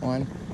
one.